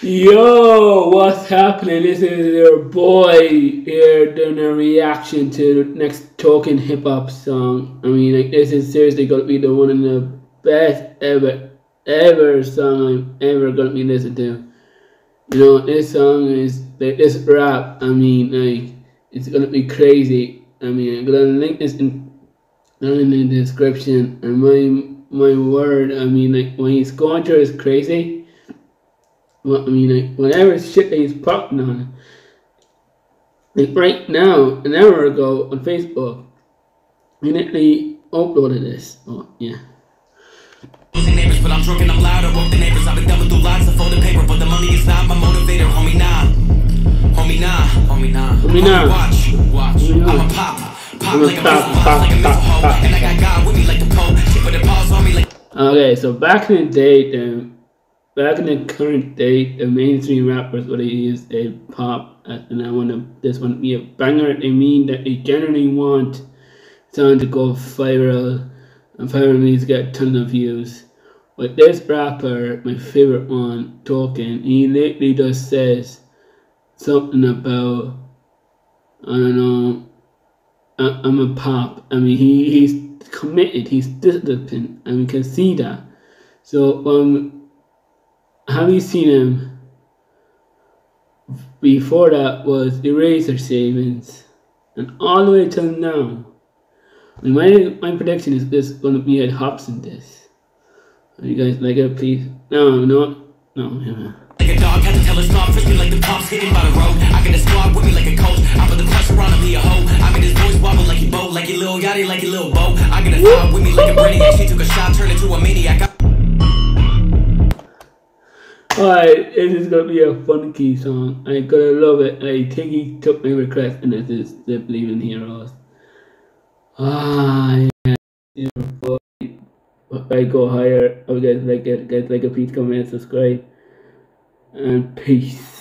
Yo, what's happening? This is your boy here doing a reaction to the next Tokenhiphop song. I mean, like, this is seriously gonna be the one of the best ever, ever song I'm ever gonna be listening to. You know, this song is like this rap. I mean, like, it's gonna be crazy. I mean, I'm gonna link this in down in the description. And my my word, I mean, like when he's going through is crazy. Well, I mean, like, whatever shit that he's popping on. Like right now, an hour ago on Facebook, he literally uploaded this. Oh, yeah. Neighbors, but I'm drunk and I'm. I woke the neighbors. I've been through lots of folded paper, but the money is not my motivator. Homie, nah. Homie, nah. Homie, nah. Homie, nah. Watch, watch. I'm a pop. Pop like a pop, pop, like a pop, pop. And I got God with me like the Pope. She put the paws on me like. Okay, so back in the day, the back in the current day, the mainstream rappers what they use they pop, uh, and I want to this one to be a banger. They mean that they generally want someone to go viral, and viral means get tons of views. But this rapper, my favorite one, Token, he literally just says something about I don't know. I, I'm a pop. I mean, he, he's committed. He's disciplined, and we can see that. So, um, have you seen him? Before that was Eraser Savings, and all the way till now. I mean, my my prediction is this going to be a hops in this. Are you guys like it, please? No, no, no. Yeah. Like a dog, had to tell stop, frisk me like the pops hitting by the road. I got a squad with me like a coach. I put the pressure on him, he a hoe. I made his voice wobble like he bow, like he Lil Yachty, like he little bow. I got a dog with me like a brainiac. She took a shot, turned into a maniac. Alright, this is gonna be a funky song. I'm gonna love it. I think he took my request, and this is the Believe in Heroes. Ah, yeah. I go higher. I guys like it. Guys like it. Please comment, subscribe, and peace.